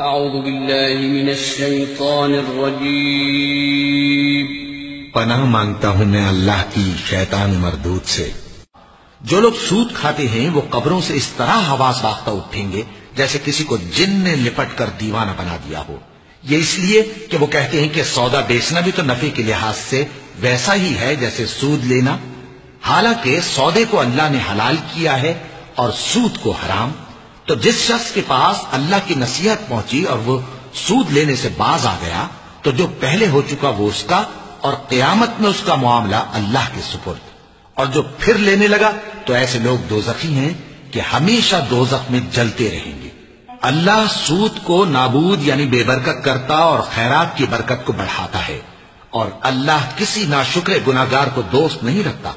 أعوذ بالله من الشيطان الرجيم. پناہ مانگتا ہوں میں اللہ کی شیطان مردود سے۔ جو لوگ سود کھاتے ہیں، وہ قبروں سے اس طرح ہوا ساختہ اٹھیں گے جیسے کسی کو جن نے لپٹ کر دیوانہ بنا دیا ہو۔ یہ اس لیے کہ وہ کہتے ہیں کہ سودا بیچنا بھی تو نفے کے لحاظ سے ویسا ہی ہے جیسے سود لینا۔ حالانکہ سودے کو اللہ نے حلال کیا ہے اور سود کو حرام۔ تو جس شخص کے پاس اللہ کی نصیحت پہنچی اور وہ سود لینے سے باز آ گیا، تو جو پہلے ہو چکا وہ اس کا اور قیامت میں اس کا معاملہ اللہ کے سپرد۔ اور جو پھر لینے لگا، تو ایسے لوگ دوزخی ہیں کہ ہمیشہ دوزخ میں جلتے رہیں گے۔ اللہ سود کو نابود یعنی بے برکت کرتا اور خیرات کی برکت کو بڑھاتا ہے۔ اور اللہ کسی ناشکر گناگار کو دوست نہیں رکھتا۔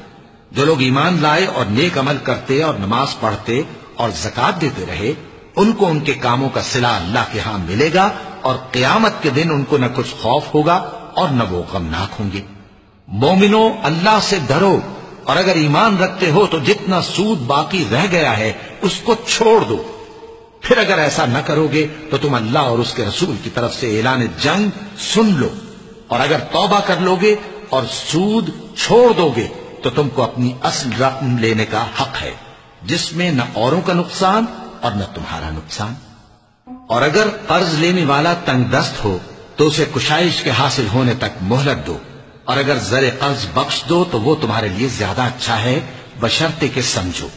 جو لوگ ایمان لائے اور نیک عمل کرتے اور نماز پڑھتے اور زکات دیتے رہے، ان کو ان کے کاموں کا صلہ اللہ کے ہاں ملے گا اور قیامت کے دن ان کو نہ کچھ خوف ہوگا اور نہ وہ غمناک ہوں گے۔ مومنو، اللہ سے ڈرو، اور اگر ایمان رکھتے ہو تو جتنا سود باقی رہ گیا ہے، اس کو چھوڑ دو۔ پھر اگر ایسا نہ کرو گے تو تم اللہ اور اس کے رسول کی طرف سے اعلان جنگ سن لو۔ اور اگر توبہ کر لو گے اور سود چھوڑ دو گے تو تم کو اپنی اصل رقم لینے کا حق ہے۔ جس میں نہ اوروں کا نقصان اور نہ تمہارا نقصان۔ اور اگر قرض لینے والا تنگ دست ہو، تو اسے کشائش کے حاصل ہونے تک مہلت دو۔ اور اگر زر قرض بخش دو، تو وہ تمہارے لیے زیادہ اچھا ہے، بشرطے کے سمجھو۔